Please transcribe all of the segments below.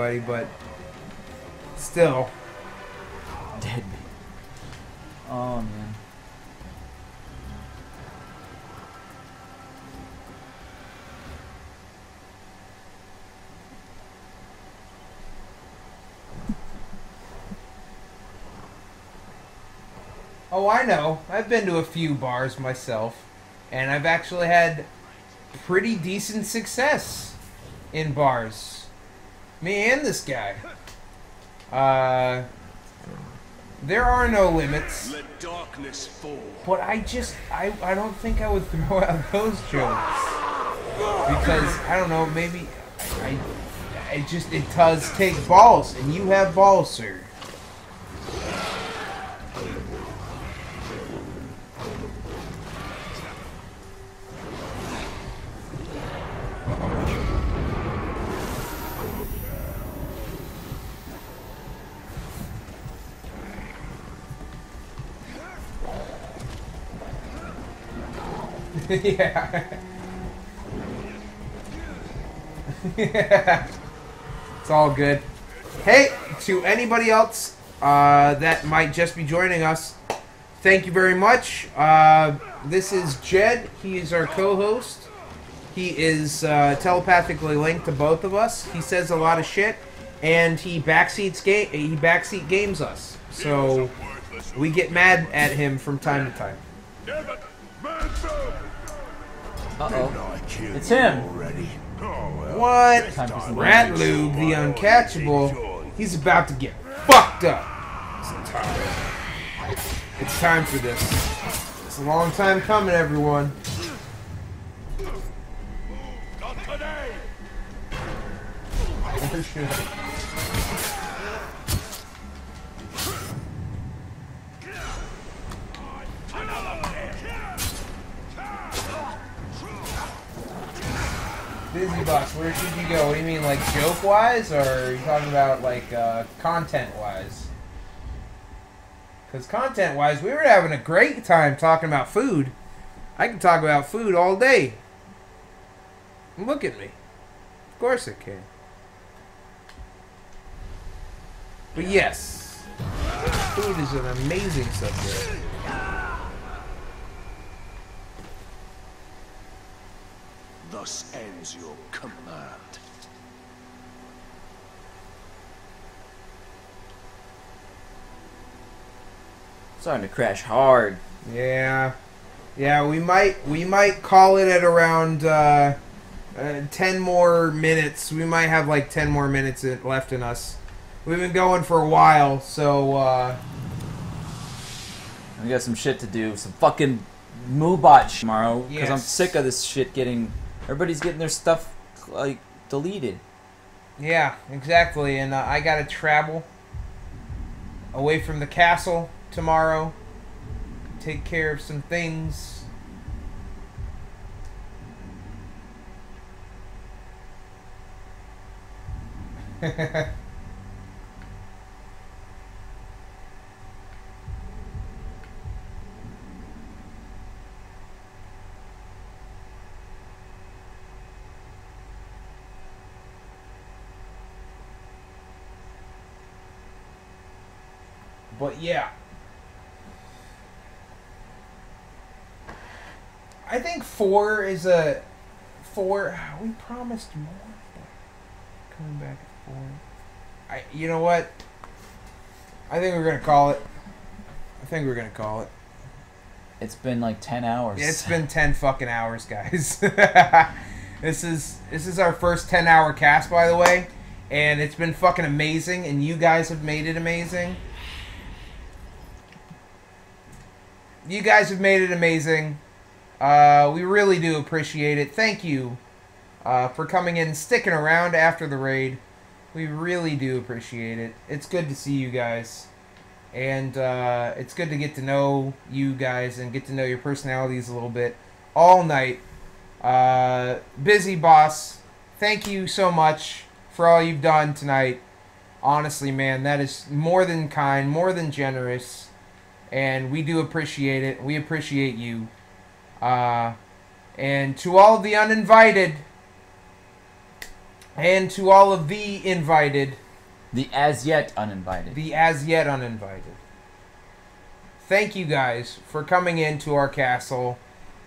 but still. Dead. Oh man. Oh, I know. I've been to a few bars myself, and I've actually had pretty decent success in bars. Me and this guy. Uh, there are no limits, Let darkness fall. but I just I I don't think I would throw out those jokes because I don't know maybe I it just it does take balls, and you have balls, sir. Yeah. it's all good. Hey, to anybody else uh, that might just be joining us, thank you very much. Uh, this is Jed. He is our co-host. He is uh, telepathically linked to both of us. He says a lot of shit, and he backseats game. He backseat games us. So we get mad at him from time to time. Uh oh. It's him. already. Oh, well. What? Time Rat Lube, the uncatchable, he's about to get fucked up. It's time. It's time for this. It's a long time coming, everyone. Not today. Busy Boss, where should you go? What do you mean, like joke wise, or are you talking about like uh, content wise? Because content wise, we were having a great time talking about food. I can talk about food all day. Look at me. Of course I can. But yes, food is an amazing subject. Thus ends your command. Starting to crash hard. Yeah, yeah. We might we might call it at around uh, uh, ten more minutes. We might have like ten more minutes left in us. We've been going for a while, so uh, We got some shit to do. Some fucking Moobot tomorrow. Because I'm sick of this shit getting. Everybody's getting their stuff like deleted. yeah, exactly. And uh, I gotta travel away from the castle tomorrow. Take care of some things. But yeah. I think four is a four. Ah, we promised more. Coming back at four. I. You know what? I think we're gonna call it. I think we're gonna call it. It's been like 10 hours. It's been ten fucking hours, guys. this is this is our first ten hour cast, by the way, and it's been fucking amazing. And you guys have made it amazing. You guys have made it amazing. Uh, we really do appreciate it. Thank you uh, for coming in and sticking around after the raid. We really do appreciate it. It's good to see you guys. And uh, it's good to get to know you guys and get to know your personalities a little bit all night. Uh, busy boss, thank you so much for all you've done tonight. Honestly, man, that is more than kind, more than generous, and we do appreciate it. We appreciate you. Uh, and to all the uninvited, And to all of the invited, The as yet uninvited. the as yet uninvited. Thank you guys for coming into our castle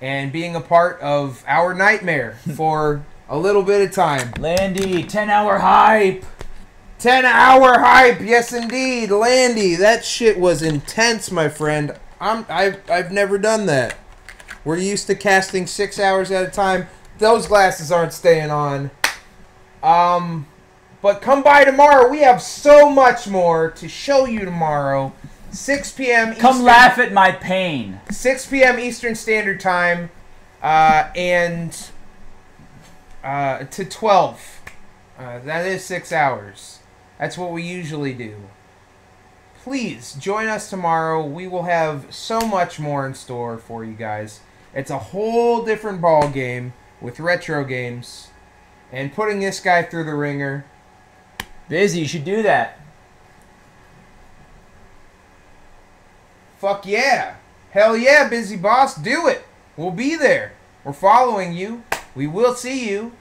and being a part of our nightmare for a little bit of time. Landy, 10 hour hype. 10 hour hype, yes indeed. Landy, that shit was intense, my friend. I'm I've I've never done that. We're used to casting 6 hours at a time. Those glasses aren't staying on. Um but come by tomorrow. We have so much more to show you tomorrow. 6 p.m. Come Eastern- laugh at my pain. 6 p.m. Eastern Standard Time, uh, and uh, to 12. Uh, that is six hours. That's what we usually do. Please join us tomorrow. We will have so much more in store for you guys. It's a whole different ball game with retro games, and putting this guy through the ringer. Busy, you should do that. Fuck yeah. Hell yeah, busy boss, do it. We'll be there. We're following you. We will see you.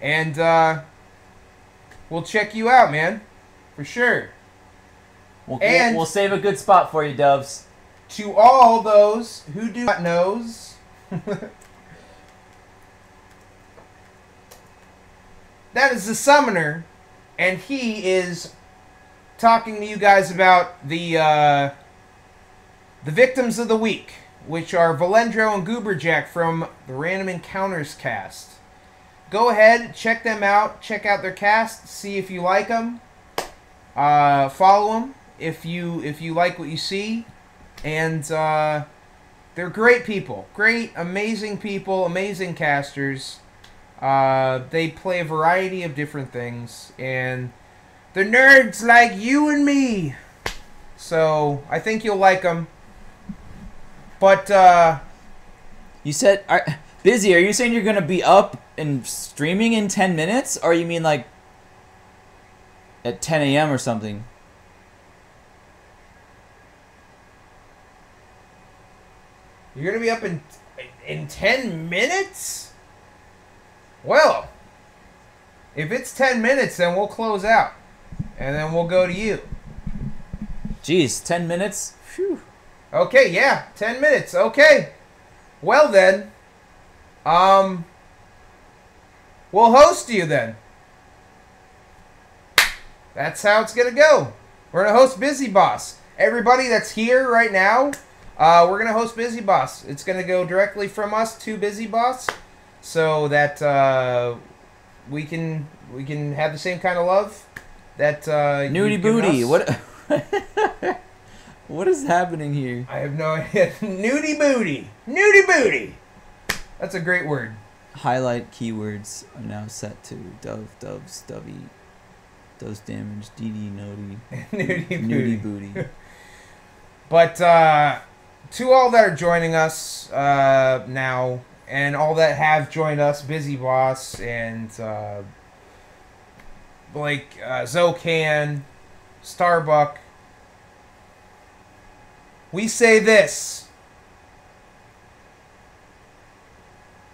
And uh we'll check you out, man. For sure. We'll, And- we'll save a good spot for you, Doves. To all those who do not knows That is the summoner and he is talking to you guys about the uh the victims of the week, which are Valendro and Gooberjack from the Random Encounters cast. Go ahead, check them out, check out their cast, see if you like them. Uh, follow them if you if you like what you see, and uh, they're great people, great, amazing people, amazing casters. Uh, they play a variety of different things, and they're nerds like you and me. So I think you'll like them. But uh, You said, are, Busy, are you saying you're going to be up and streaming in 10 minutes? Or you mean like at 10 a.m. or something? you're gonna be up in in ten minutes. Well, if it's ten minutes, then we'll close out, and then we'll go to you. Jeez, 10 minutes? Phew. Okay, yeah, ten minutes. Okay. Well then, um, we'll host you then. That's how it's gonna go. We're gonna host Busy Boss. Everybody that's here right now, uh, we're gonna host Busy Boss. It's gonna go directly from us to Busy Boss, so that uh, we can we can have the same kind of love that uh, Nudie booty. us. What? what is happening here? I have no idea. Nudie booty. Nudie booty. That's a great word. Highlight keywords are now set to dove, doves, dovey, doves damage, DD, nudie, Nudie booty. nudie booty. But uh, to all that are joining us uh, now, and all that have joined us, Busy Boss and uh, Blake, uh, Zocan, Starbuck, we say this.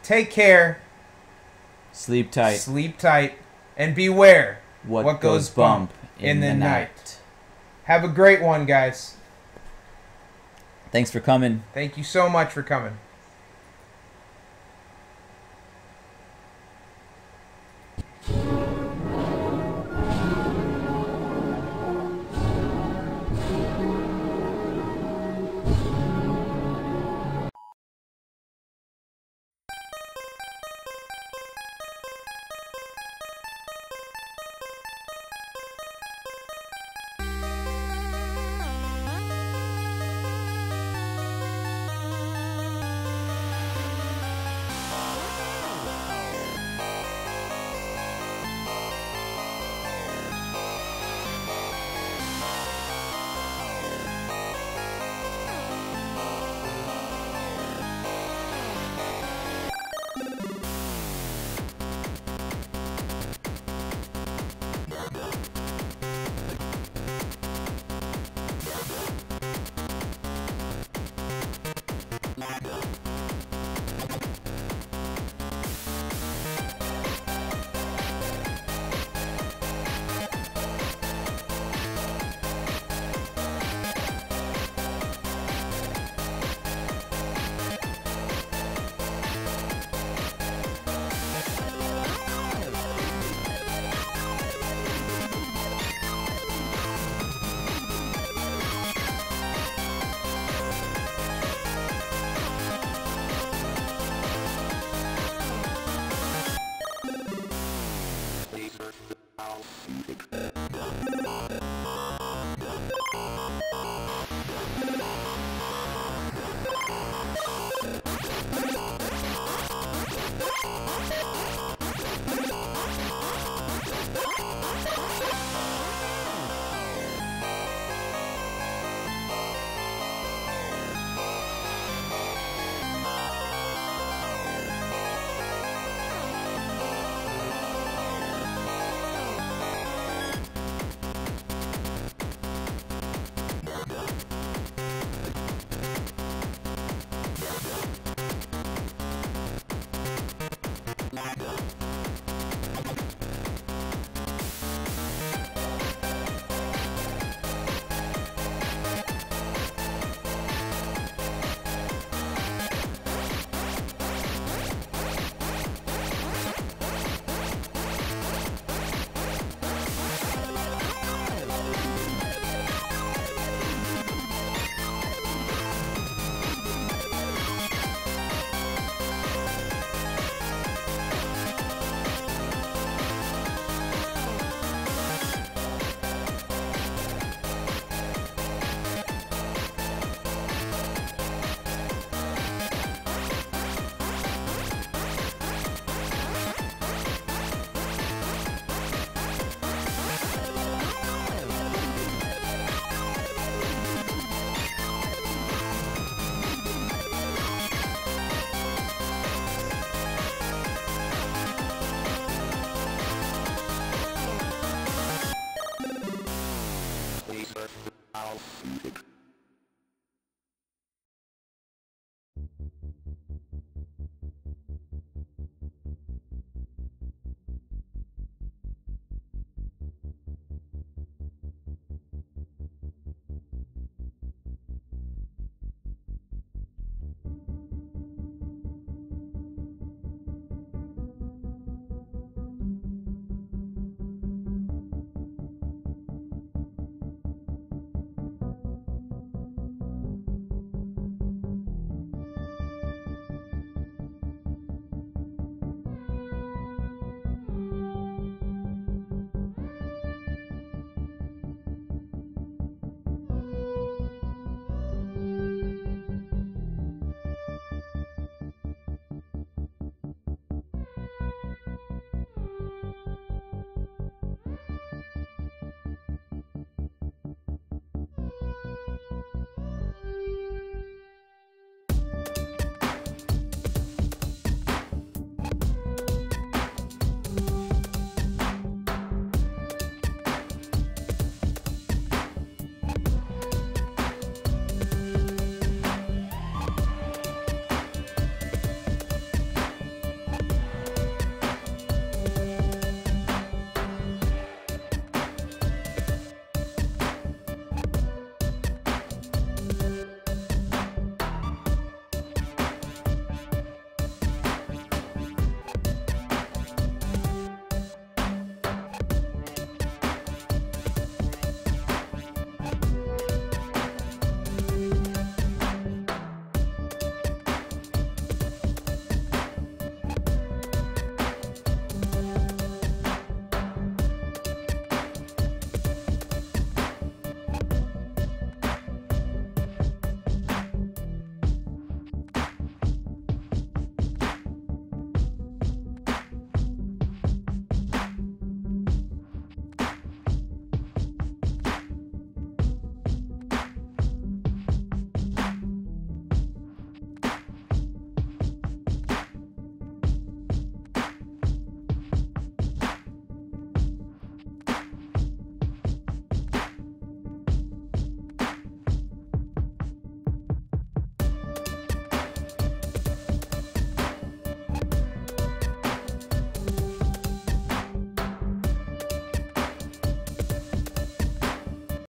Take care, Sleep tight. sleep tight, and beware. What, what goes, bump bump in, the, night. Have a great one, guys. Thanks for coming. Thank you so much for coming.